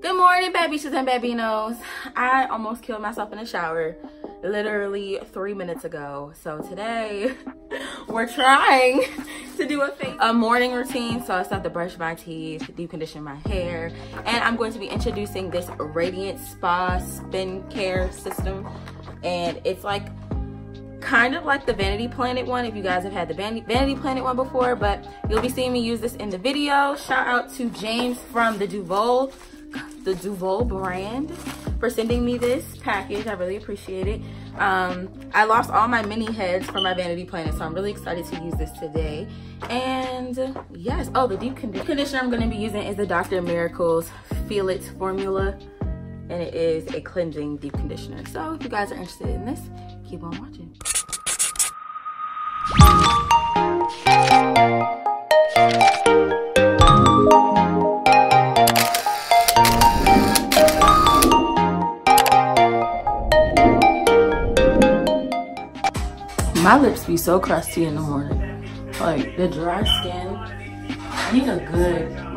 Good morning, babies and babinos. I almost killed myself in the shower literally three minutes ago. So today we're trying to do a a morning routine. So I start to brush my teeth, deep condition my hair, and I'm going to be introducing this Radiant Spa Spin Care System. And it's like kind of like the Vanity Planet one if you guys have had the Vanity Planet one before, but you'll be seeing me use this in the video. Shout out to James from the Duvolle the Duvolle brand for sending me this package. I really appreciate it. Um, I lost all my mini heads from my Vanity Planet, so I'm really excited to use this today. And yes, oh, the deep conditioner I'm gonna be using is the Dr. Miracles Feel It formula. And it is a cleansing deep conditioner. So if you guys are interested in this, keep on watching. My lips be so crusty in the morning. Like the dry skin, I need a good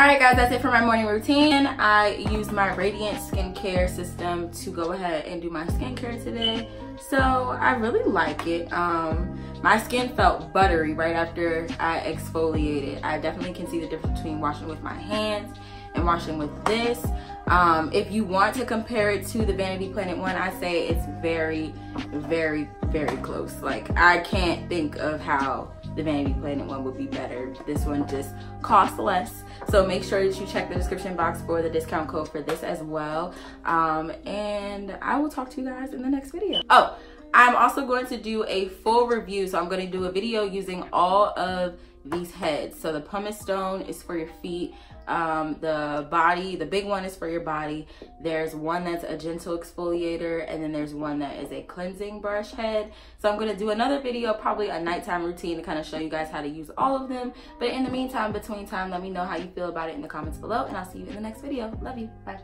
all right guys that's it for my morning routine. I used my radiant skincare system to go ahead and do my skincare today. So i really like it. Um my skin felt buttery right after i exfoliated. I definitely can see the difference between washing with my hands and washing with this. Um, if you want to compare it to the Vanity Planet one, I say it's very, very, very close. Like I can't think of how the Vanity Planet one would be better. This one just costs less. So make sure that you check the description box for the discount code for this as well. Um, and I will talk to you guys in the next video. Oh, I'm also going to do a full review. So I'm going to do a video using all of these heads. So the pumice stone is for your feet. Um, the body, the big one is for your body. There's one that's a gentle exfoliator and then there's one that is a cleansing brush head. So I'm gonna do another video, probably a nighttime routine to kind of show you guys how to use all of them. But in the meantime, between time, let me know how you feel about it in the comments below and I'll see you in the next video. Love you, bye.